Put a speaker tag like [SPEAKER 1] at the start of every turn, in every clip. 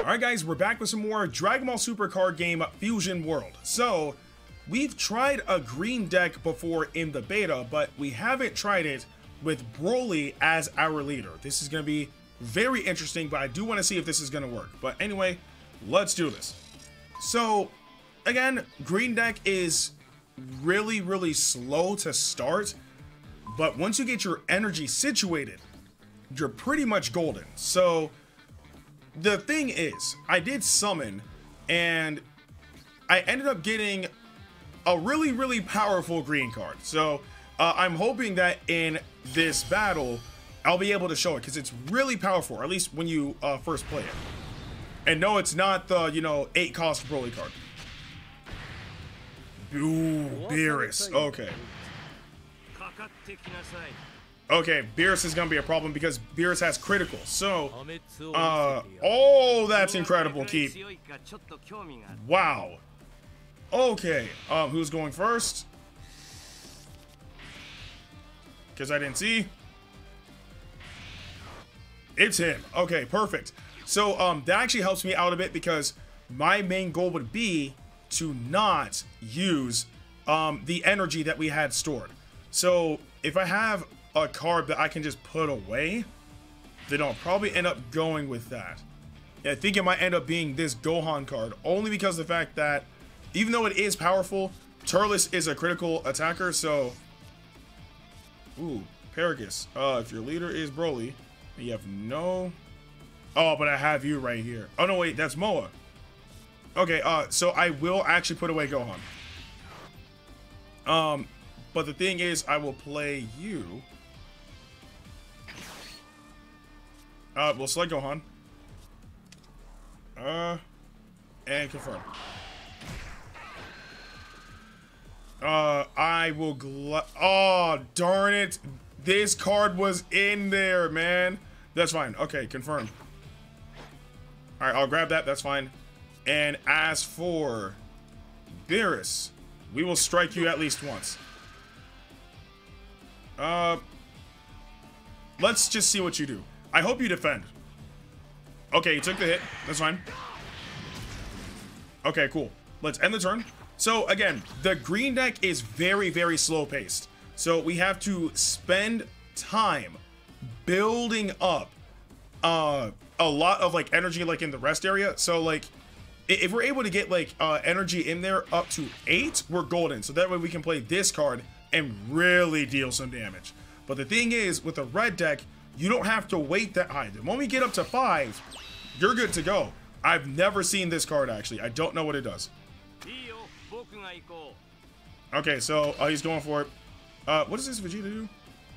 [SPEAKER 1] Alright guys, we're back with some more Dragon Ball Super card game Fusion World. So, we've tried a green deck before in the beta, but we haven't tried it with Broly as our leader. This is going to be very interesting, but I do want to see if this is going to work. But anyway, let's do this. So, again, green deck is really, really slow to start, but once you get your energy situated, you're pretty much golden. So, the thing is, I did summon, and I ended up getting a really, really powerful green card. So, uh, I'm hoping that in this battle, I'll be able to show it, because it's really powerful, or at least when you uh, first play it. And no, it's not the, you know, 8 cost Broly card. Ooh, Beerus. Okay. Okay, Beerus is gonna be a problem because Beerus has critical. So, uh, oh, that's incredible, Keep. Wow. Okay, um, who's going first? Because I didn't see. It's him. Okay, perfect. So, um, that actually helps me out a bit because my main goal would be to not use um, the energy that we had stored. So if I have a card that I can just put away, then I'll probably end up going with that. I think it might end up being this Gohan card, only because the fact that even though it is powerful, Turles is a critical attacker, so... Ooh, Paragus. Uh, if your leader is Broly, you have no... Oh, but I have you right here. Oh, no, wait, that's Moa. Okay, uh, so I will actually put away Gohan. Um, but the thing is, I will play you. Uh, we'll select Gohan. Uh, and confirm. Uh, I will gl- Oh, darn it. This card was in there, man. That's fine. Okay, confirm. Alright, I'll grab that. That's fine. And as for Beerus, we will strike you at least once. Uh, let's just see what you do. I hope you defend. Okay, you took the hit. That's fine. Okay, cool. Let's end the turn. So again, the green deck is very, very slow paced. So we have to spend time building up uh, a lot of like energy like in the rest area. So like if we're able to get like uh, energy in there up to eight, we're golden. So that way we can play this card and really deal some damage. But the thing is, with a red deck, you don't have to wait that high. The moment we get up to five, you're good to go. I've never seen this card actually. I don't know what it does. Okay, so uh, he's going for it. Uh, what does this Vegeta do?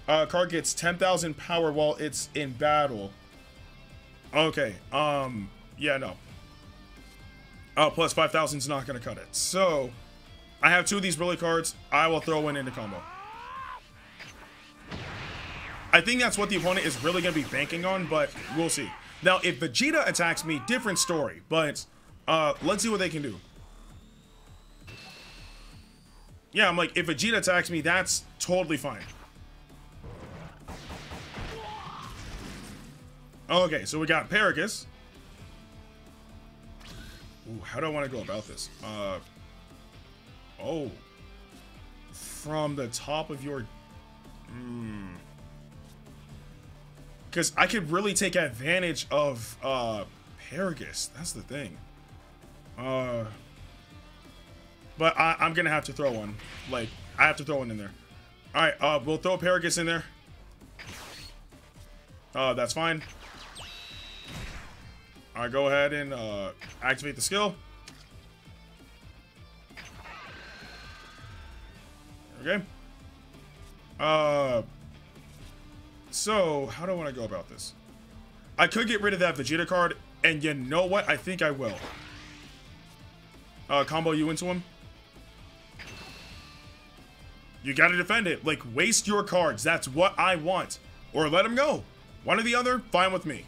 [SPEAKER 1] Uh, card gets 10,000 power while it's in battle. Okay, um, yeah, no. Oh, plus 5,000 is not going to cut it. So, I have two of these Broly cards. I will throw one into combo. I think that's what the opponent is really going to be banking on, but we'll see. Now, if Vegeta attacks me, different story. But, uh, let's see what they can do. Yeah, I'm like, if Vegeta attacks me, that's totally fine. Okay, so we got Paragus. Ooh, how do I want to go about this? Uh, oh. From the top of your... Hmm. Because I could really take advantage of uh, Paragus. That's the thing. Uh, but I, I'm going to have to throw one. Like, I have to throw one in there. Alright, uh, we'll throw Paragus in there. Uh, that's fine. Alright, go ahead and uh, activate the skill. Okay. Uh, so, how do I want to go about this? I could get rid of that Vegeta card, and you know what? I think I will. Uh, combo you into him. You gotta defend it. Like, waste your cards. That's what I want. Or let him go. One or the other, fine with me.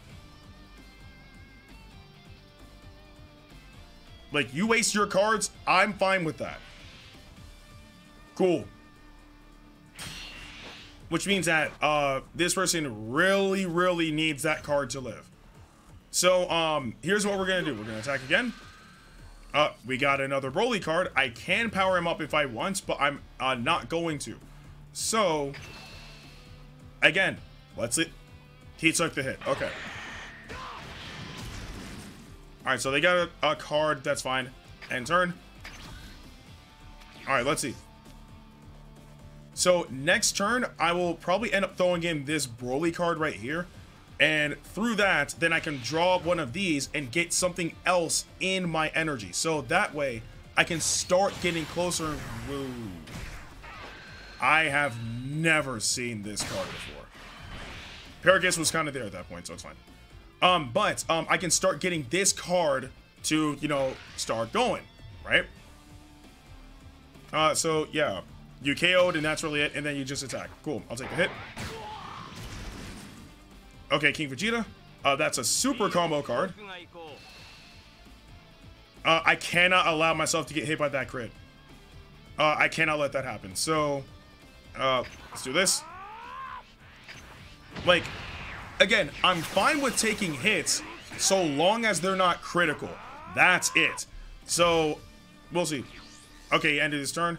[SPEAKER 1] Like, you waste your cards, I'm fine with that. Cool. Which means that uh, this person really, really needs that card to live. So, um, here's what we're gonna do. We're gonna attack again. Uh, we got another Broly card. I can power him up if I want, but I'm uh, not going to. So, again, let's it. He took the hit. Okay. Alright, so they got a, a card. That's fine. End turn. Alright, let's see. So, next turn, I will probably end up throwing in this Broly card right here. And through that, then I can draw one of these and get something else in my energy. So that way, I can start getting closer. Whoa. I have never seen this card before. Paragus was kind of there at that point, so it's fine. Um, but um, I can start getting this card to, you know, start going, right? Uh, so yeah, you KO'd and that's really it, and then you just attack. Cool, I'll take the hit. Okay, King Vegeta. Uh, that's a super combo card. Uh, I cannot allow myself to get hit by that crit. Uh, I cannot let that happen. So, uh, let's do this. Like, again, I'm fine with taking hits so long as they're not critical. That's it. So, we'll see. Okay, ended his turn.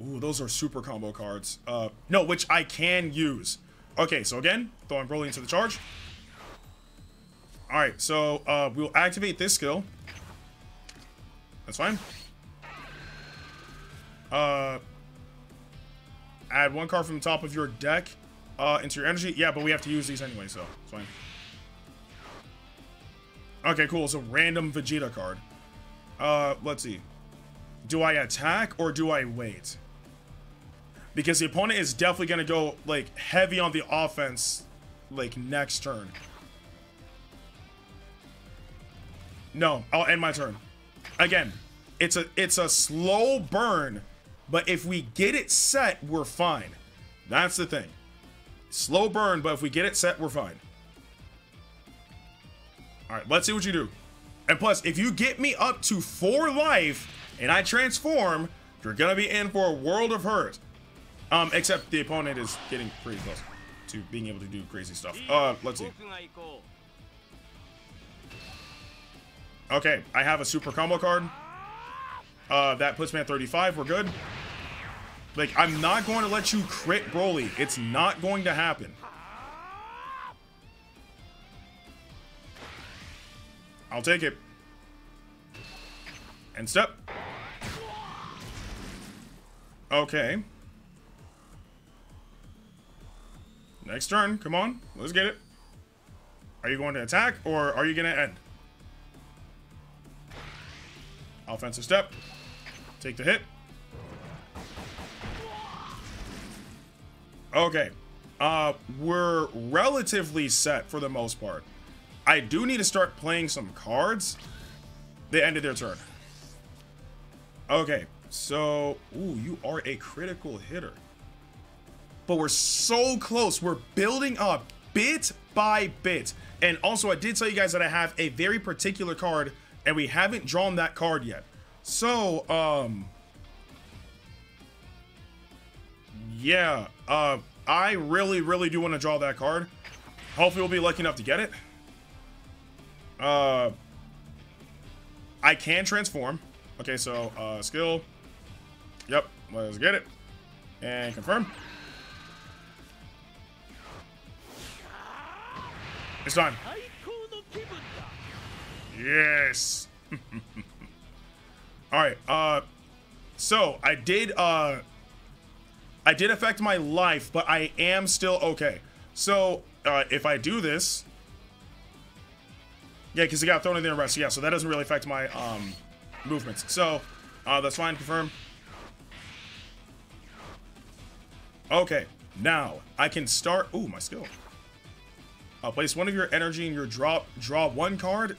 [SPEAKER 1] Ooh, those are super combo cards. Uh, no, which I can use. Okay, so again, throwing Broly into the charge. Alright, so uh, we'll activate this skill. That's fine. Uh, add one card from the top of your deck uh, into your energy. Yeah, but we have to use these anyway, so it's fine. Okay, cool. It's a random Vegeta card. Uh, let's see. Do I attack or do I wait? Because the opponent is definitely going to go like heavy on the offense like next turn. No, I'll end my turn. Again, it's a it's a slow burn, but if we get it set, we're fine. That's the thing. Slow burn, but if we get it set, we're fine. All right, let's see what you do. And plus, if you get me up to four life and I transform, you're gonna be in for a world of hurt. Um, except the opponent is getting pretty close to being able to do crazy stuff. Uh, let's see. Okay, I have a super combo card. Uh, that puts me at 35. We're good. Like, I'm not going to let you crit Broly. It's not going to happen. I'll take it. And step. Okay. Next turn. Come on. Let's get it. Are you going to attack or are you going to end? Offensive step. Take the hit. Okay. Uh, we're relatively set for the most part. I do need to start playing some cards. They ended their turn. Okay. So, ooh, you are a critical hitter but we're so close. We're building up bit by bit. And also, I did tell you guys that I have a very particular card, and we haven't drawn that card yet. So, um... Yeah, uh, I really, really do want to draw that card. Hopefully we'll be lucky enough to get it. Uh, I can transform. Okay, so, uh, skill. Yep, let's get it. And confirm. It's done. Yes. All right. Uh, so I did. Uh, I did affect my life, but I am still okay. So uh, if I do this, yeah, because he got thrown in the arrest. Yeah, so that doesn't really affect my um movements. So uh, that's fine. Confirm. Okay. Now I can start. Ooh, my skill. Uh, place one of your energy in your drop. Draw one card.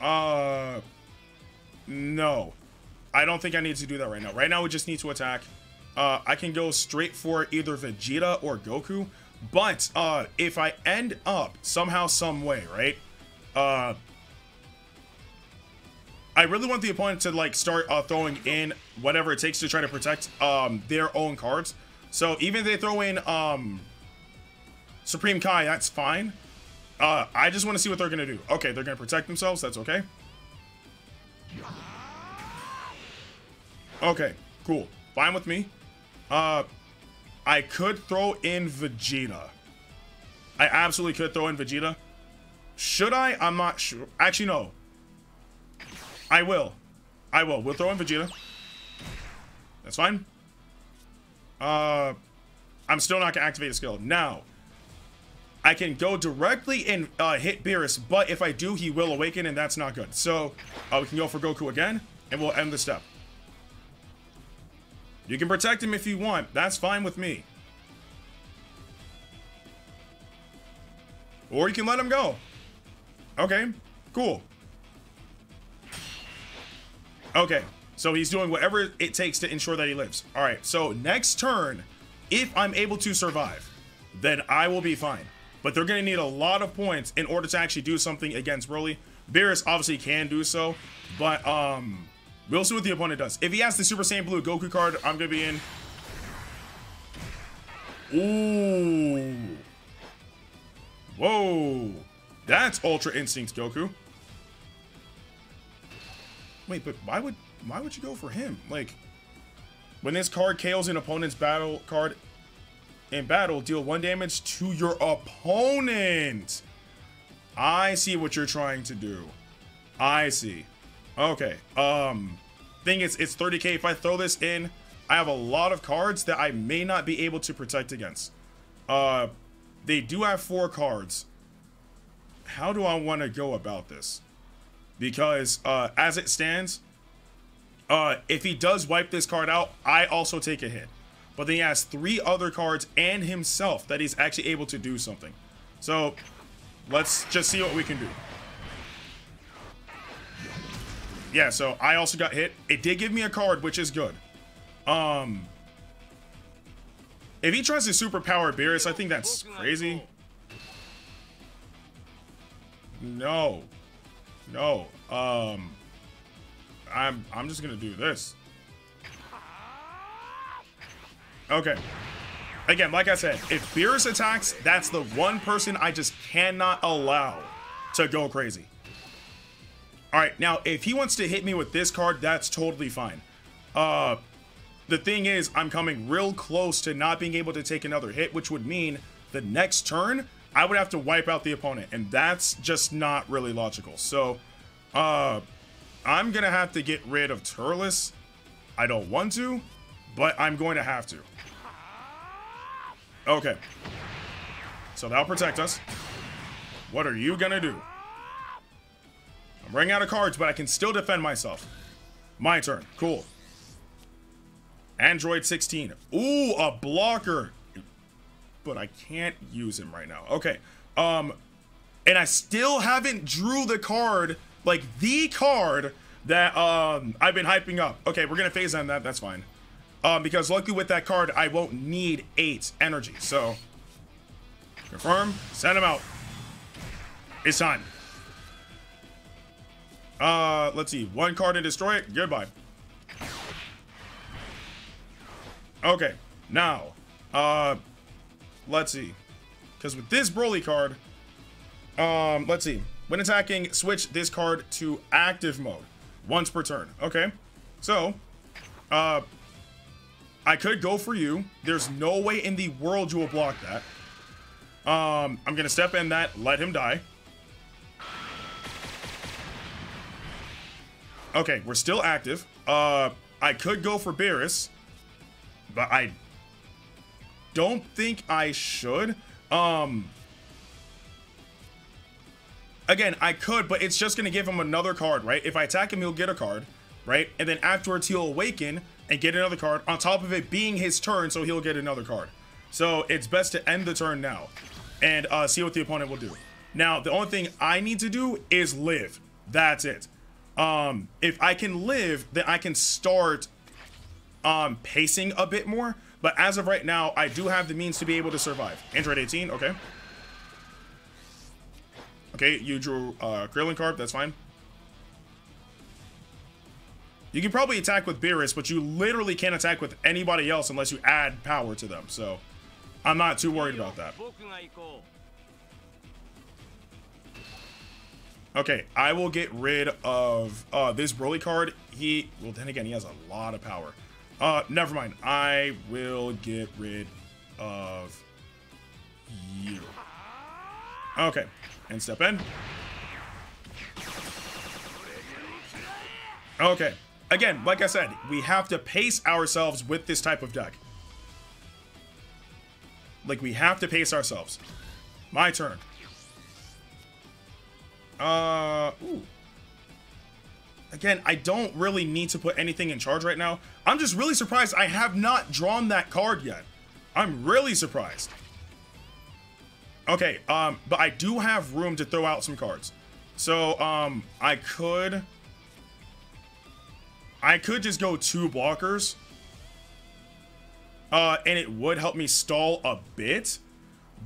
[SPEAKER 1] Uh, no. I don't think I need to do that right now. Right now, we just need to attack. Uh, I can go straight for either Vegeta or Goku. But uh, if I end up somehow, some way, right? Uh, I really want the opponent to like start uh, throwing in whatever it takes to try to protect um, their own cards. So even if they throw in um, Supreme Kai, that's fine. Uh, I just want to see what they're going to do. Okay, they're going to protect themselves. That's okay. Okay, cool. Fine with me. Uh, I could throw in Vegeta. I absolutely could throw in Vegeta. Should I? I'm not sure. Actually, no. I will. I will. We'll throw in Vegeta. That's fine. Uh, I'm still not going to activate a skill. Now, I can go directly and uh, hit Beerus, but if I do, he will awaken, and that's not good. So, uh, we can go for Goku again, and we'll end the step. You can protect him if you want. That's fine with me. Or you can let him go. Okay, cool. Okay, so he's doing whatever it takes to ensure that he lives. All right, so next turn, if I'm able to survive, then I will be fine. But they're going to need a lot of points in order to actually do something against Broly. Beerus obviously can do so, but um, we'll see what the opponent does. If he has the Super Saiyan Blue Goku card, I'm going to be in. Ooh. Whoa. That's Ultra Instinct Goku. Wait, but why would why would you go for him? Like, when this card KOs an opponent's battle card in battle, deal one damage to your opponent. I see what you're trying to do. I see. Okay. Um, thing is, it's 30k. If I throw this in, I have a lot of cards that I may not be able to protect against. Uh, they do have four cards. How do I want to go about this? Because uh, as it stands, uh, if he does wipe this card out, I also take a hit. But then he has three other cards and himself that he's actually able to do something. So let's just see what we can do. Yeah, so I also got hit. It did give me a card, which is good. Um, if he tries to superpower Beerus, I think that's crazy. No. No. Um, I'm I'm just gonna do this. Okay. Again, like I said, if Beerus attacks, that's the one person I just cannot allow to go crazy. All right, now if he wants to hit me with this card, that's totally fine. Uh, the thing is, I'm coming real close to not being able to take another hit, which would mean the next turn I would have to wipe out the opponent, and that's just not really logical. So, uh, I'm gonna have to get rid of Turles. I don't want to, but I'm going to have to. Okay. So that'll protect us. What are you gonna do? I'm running out of cards, but I can still defend myself. My turn. Cool. Android 16. Ooh, a blocker. But I can't use him right now. Okay. Um, and I still haven't drew the card, like the card that um I've been hyping up. Okay, we're gonna phase on that. That's fine. Um, because luckily with that card, I won't need eight energy. So, confirm, send him out. It's time. Uh, let's see. One card and destroy it. Goodbye. Okay, now, uh, let's see. Because with this Broly card, um, let's see. When attacking, switch this card to active mode once per turn. Okay, so, uh, I could go for you. There's no way in the world you will block that. Um, I'm gonna step in that, let him die. Okay, we're still active. Uh, I could go for Beerus, but I don't think I should. Um, again, I could, but it's just gonna give him another card, right? If I attack him, he'll get a card, right? And then afterwards, he'll awaken, and get another card on top of it being his turn, so he'll get another card. So it's best to end the turn now and uh, see what the opponent will do. Now, the only thing I need to do is live. That's it. Um, if I can live, then I can start um, pacing a bit more. But as of right now, I do have the means to be able to survive. Android 18, okay. Okay, you drew uh, Krillin card, that's fine. You can probably attack with Beerus, but you literally can't attack with anybody else unless you add power to them. So I'm not too worried about that. Okay, I will get rid of uh, this Broly card. He, well, then again, he has a lot of power. Uh, never mind. I will get rid of you. Okay, and step in. Okay, again, like I said, we have to pace ourselves with this type of deck. Like, we have to pace ourselves. My turn. Uh, ooh. Again, I don't really need to put anything in charge right now. I'm just really surprised I have not drawn that card yet. I'm really surprised. Okay, um, but I do have room to throw out some cards. So, um, I could... I could just go two blockers. Uh, and it would help me stall a bit.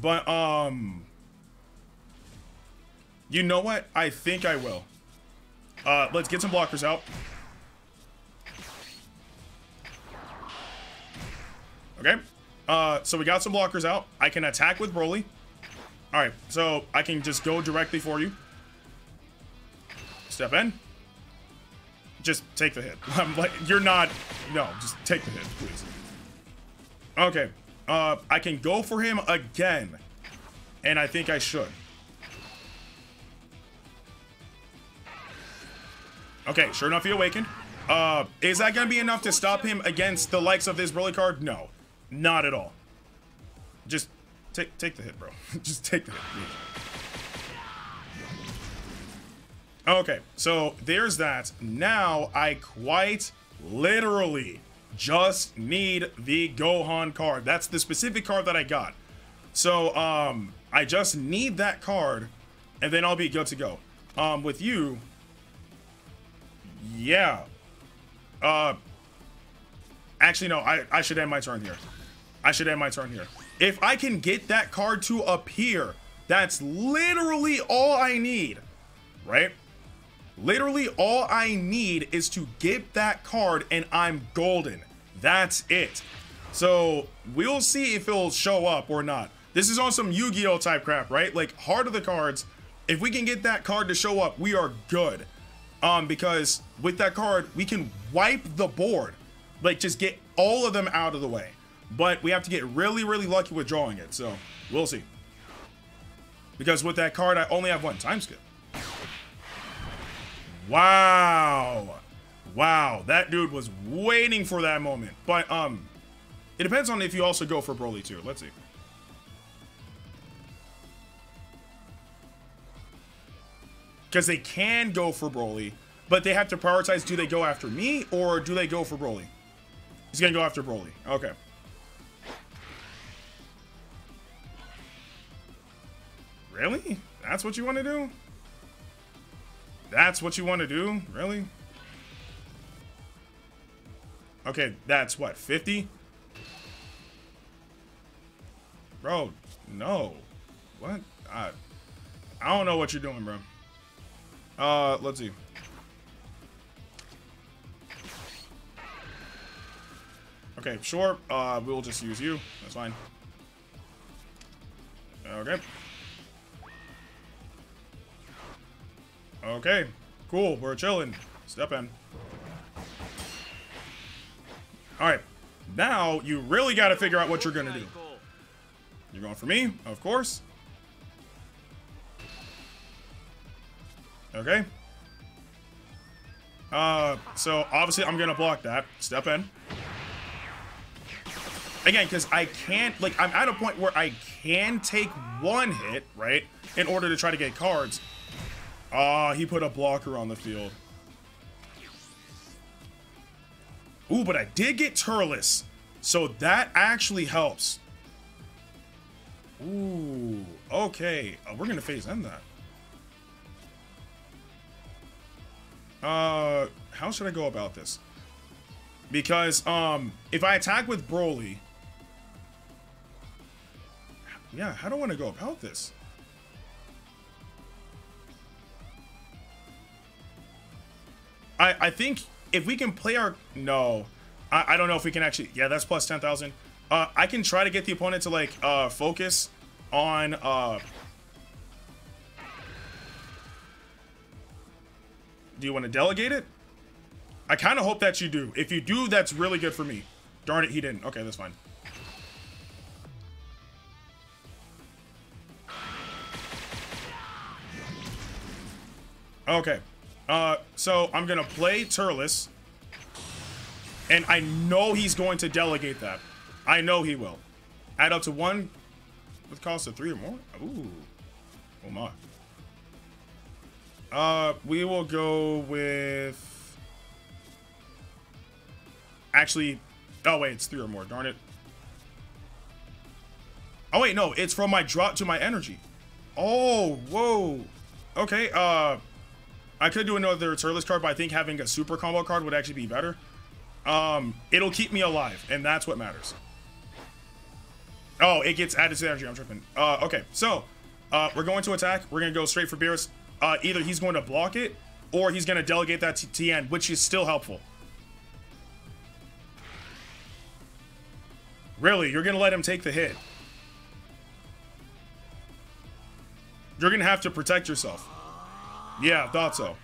[SPEAKER 1] But, um... You know what? I think I will. Uh, let's get some blockers out. Okay. Uh, so we got some blockers out. I can attack with Broly. Alright, so I can just go directly for you. Step in. Just take the hit. I'm like, you're not... No, just take the hit, please. Okay. Uh, I can go for him again. And I think I should. Okay, sure enough, he awakened. Uh, is that gonna be enough to stop him against the likes of this Broly card? No, not at all. Just take take the hit, bro. Just take the hit, please. Okay, so there's that. Now I quite literally just need the Gohan card. That's the specific card that I got. So um, I just need that card, and then I'll be good to go. Um, with you, yeah. Uh, actually, no, I, I should end my turn here. I should end my turn here. If I can get that card to appear, that's literally all I need, right? Literally all I need is to get that card and I'm golden. That's it. So we'll see if it'll show up or not. This is on some Yu-Gi-Oh type crap, right? Like heart of the cards. If we can get that card to show up, we are good. Um, because with that card, we can wipe the board. Like, just get all of them out of the way. But we have to get really, really lucky with drawing it. So, we'll see. Because with that card, I only have one time skip. Wow. Wow. That dude was waiting for that moment. But, um, it depends on if you also go for Broly too. Let's see. because they can go for Broly, but they have to prioritize do they go after me or do they go for Broly? He's going to go after Broly. Okay. Really? That's what you want to do? That's what you want to do? Really? Okay, that's what, 50? Bro, no. What? I, I don't know what you're doing, bro. Uh, let's see. Okay, sure. Uh, we'll just use you. That's fine. Okay. Okay. Cool. We're chilling. Step in. Alright. Now, you really got to figure out what you're going to do. You're going for me, of course. Okay. Uh, so obviously I'm gonna block that. Step in. Again, because I can't, like, I'm at a point where I can take one hit, right? In order to try to get cards. Ah, uh, he put a blocker on the field. Ooh, but I did get Turles. So that actually helps. Ooh, okay. Uh, we're going to phase end that. Uh, how should I go about this? Because, um, if I attack with Broly... Yeah, how do I want to go about this? I, I think if we can play our... No. I, I don't know if we can actually... Yeah, that's plus 10,000. Uh, I can try to get the opponent to, like, uh, focus on, uh, Do you want to delegate it? I kind of hope that you do. If you do, that's really good for me. Darn it, he didn't. Okay, that's fine. Okay. Uh, so I'm gonna play Turles. And I know he's going to delegate that. I know he will. Add up to one with cost of three or more? Ooh. Oh my. Uh, we will go with... Actually... Oh, wait, it's three or more. Darn it. Oh, wait, no. It's from my drop to my energy. Oh, whoa. Okay, uh... I could do another Turles card, but I think having a super combo card would actually be better. Um, it'll keep me alive, and that's what matters. Oh, it gets added to energy. I'm tripping. Uh, okay, so uh, we're going to attack. We're going to go straight for Beerus. Uh, either he's going to block it, or he's going to delegate that to Tien, which is still helpful. Really? You're going to let him take the hit? You're going to have to protect yourself. Yeah, thought so.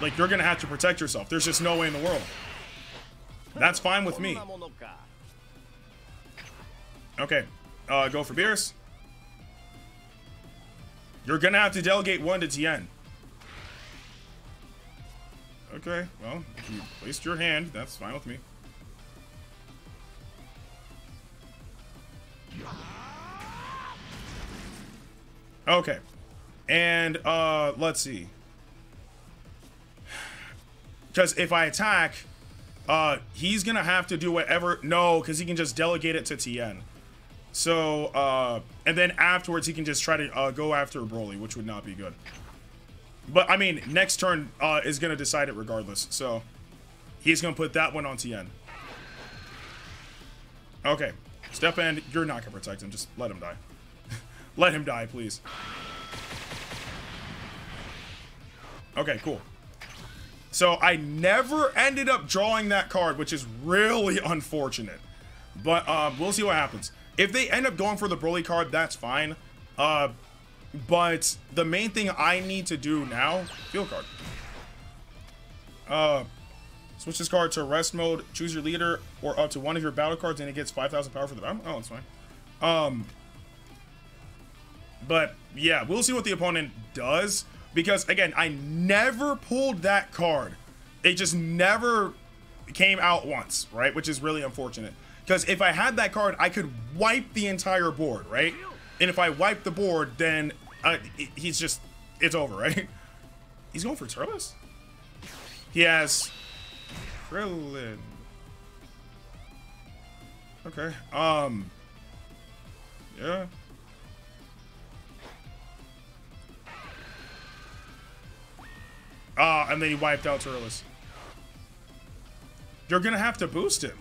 [SPEAKER 1] Like, you're going to have to protect yourself. There's just no way in the world. That's fine with me. Okay. Uh, go for Beerus. You're gonna have to delegate one to Tien. Okay, well, you placed your hand, that's fine with me. Okay. And, uh, let's see. Because if I attack, uh, he's gonna have to do whatever. No, because he can just delegate it to Tien. So, uh, and then afterwards he can just try to uh, go after Broly, which would not be good. But I mean, next turn uh, is gonna decide it regardless. So, he's gonna put that one on Tien. Okay, step end. You're not gonna protect him. Just let him die. let him die, please. Okay, cool. So I never ended up drawing that card, which is really unfortunate. But um, we'll see what happens. If they end up going for the Broly card, that's fine. Uh, but the main thing I need to do now, field card. Uh, switch this card to rest mode, choose your leader, or up to one of your battle cards, and it gets 5,000 power for the battle. Oh, that's fine. Um, but yeah, we'll see what the opponent does. Because, again, I never pulled that card. It just never came out once, right? Which is really unfortunate. Because if I had that card, I could wipe the entire board, right? And if I wipe the board, then uh, he's just, it's over, right? He's going for Turles? He has Krillin. Okay. Um. Yeah. Ah, and then he wiped out Turles. You're gonna have to boost him.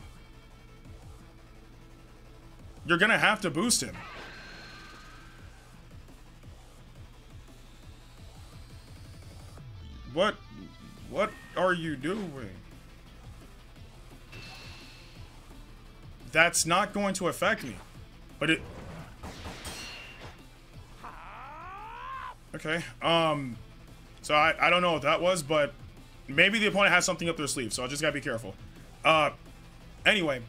[SPEAKER 1] You're gonna have to boost him. What? What are you doing? That's not going to affect me. But it... Okay, um... So I, I don't know what that was, but maybe the opponent has something up their sleeve, so I just gotta be careful. Uh, anyway,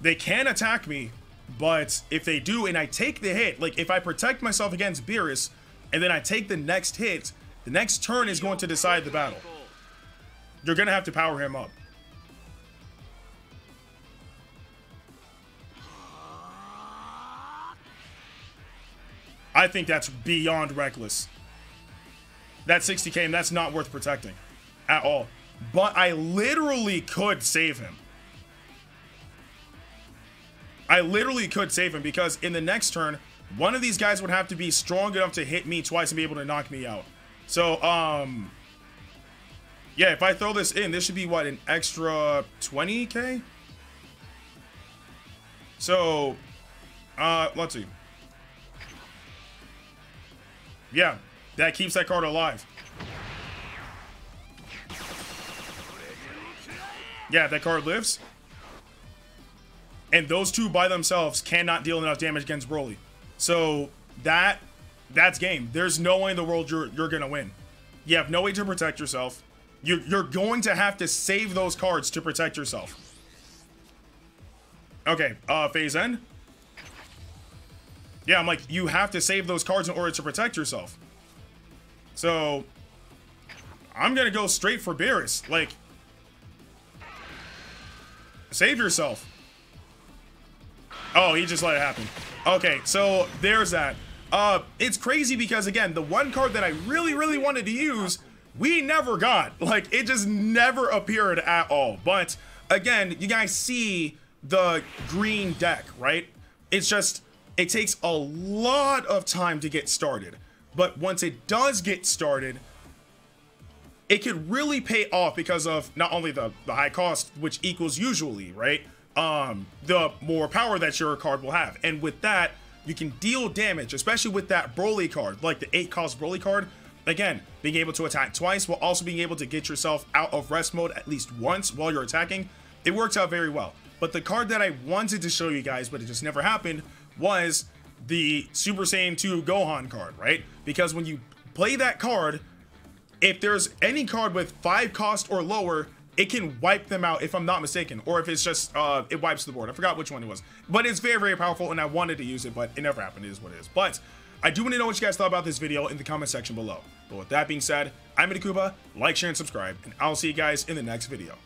[SPEAKER 1] they can attack me, but if they do and I take the hit, like if I protect myself against Beerus and then I take the next hit, the next turn is going to decide the battle. You're gonna have to power him up. I think that's beyond reckless that 60k and that's not worth protecting at all. But I literally could save him. I literally could save him because in the next turn, one of these guys would have to be strong enough to hit me twice and be able to knock me out. So, um, yeah, if I throw this in, this should be what, an extra 20k? So, uh, let's see. Yeah, that keeps that card alive. Yeah, that card lives. And those two by themselves cannot deal enough damage against Broly. So that that's game. There's no way in the world you're you're gonna win. You have no way to protect yourself. You're, you're going to have to save those cards to protect yourself. Okay, uh, phase end. Yeah, I'm like, you have to save those cards in order to protect yourself. So, I'm gonna go straight for Beerus. Like, save yourself. Oh, he just let it happen. Okay, so there's that. Uh, it's crazy because, again, the one card that I really, really wanted to use, we never got. Like, it just never appeared at all. But, again, you guys see the green deck, right? It's just, it takes a lot of time to get started. But once it does get started, it could really pay off because of not only the, the high cost, which equals usually, right? Um, the more power that your card will have. And with that, you can deal damage, especially with that Broly card, like the 8 cost Broly card. Again, being able to attack twice while also being able to get yourself out of rest mode at least once while you're attacking. It works out very well. But the card that I wanted to show you guys, but it just never happened, was the Super Saiyan 2 Gohan card, right? Because when you play that card, if there's any card with 5 cost or lower, it can wipe them out if I'm not mistaken, or if it's just, uh, it wipes the board. I forgot which one it was. But it's very, very powerful, and I wanted to use it, but it never happened. It is what it is. But I do want to know what you guys thought about this video in the comment section below. But with that being said, I'm Ndukauba, like, share, and subscribe, and I'll see you guys in the next video.